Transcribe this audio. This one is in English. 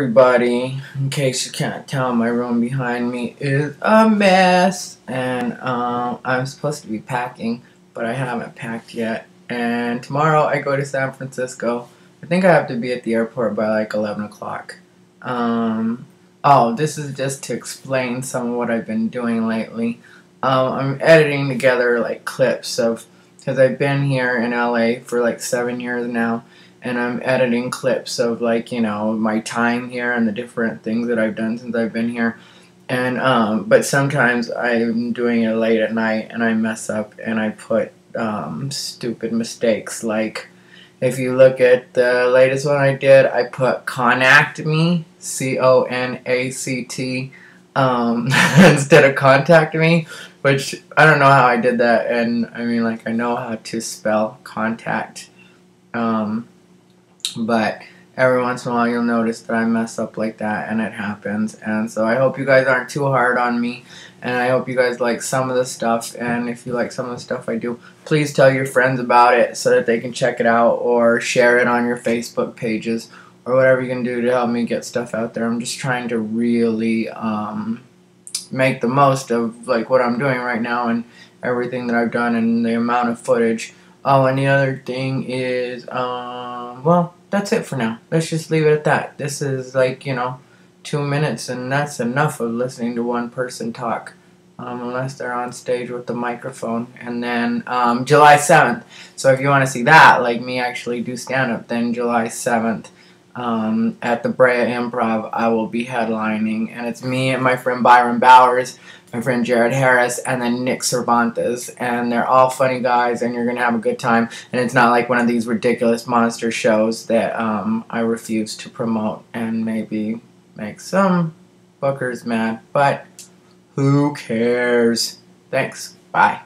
everybody. In case you can't tell, my room behind me is a mess, and um, I'm supposed to be packing, but I haven't packed yet. And tomorrow I go to San Francisco. I think I have to be at the airport by like 11 o'clock. Um, oh, this is just to explain some of what I've been doing lately. Um, I'm editing together like clips of because I've been here in LA for like seven years now and I'm editing clips of like you know my time here and the different things that I've done since I've been here. And um, but sometimes I'm doing it late at night and I mess up and I put um, stupid mistakes. Like if you look at the latest one I did, I put conact me, C O N A C T, um, instead of contact me, which I don't know how I did that. And I mean, like I know how to spell contact. Um, but every once in a while you'll notice that I mess up like that and it happens. And so I hope you guys aren't too hard on me and I hope you guys like some of the stuff and if you like some of the stuff I do, please tell your friends about it so that they can check it out or share it on your Facebook pages or whatever you can do to help me get stuff out there. I'm just trying to really um, make the most of like what I'm doing right now and everything that I've done and the amount of footage. Oh, and the other thing is, um, well, that's it for now. Let's just leave it at that. This is like, you know, two minutes, and that's enough of listening to one person talk. Um, unless they're on stage with the microphone. And then um, July 7th. So if you want to see that, like me actually do stand up, then July 7th um, at the Brea Improv, I will be headlining. And it's me and my friend Byron Bowers my friend Jarrod Harris, and then Nick Cervantes. And they're all funny guys, and you're going to have a good time. And it's not like one of these ridiculous monster shows that um, I refuse to promote and maybe make some bookers mad. But who cares? Thanks. Bye.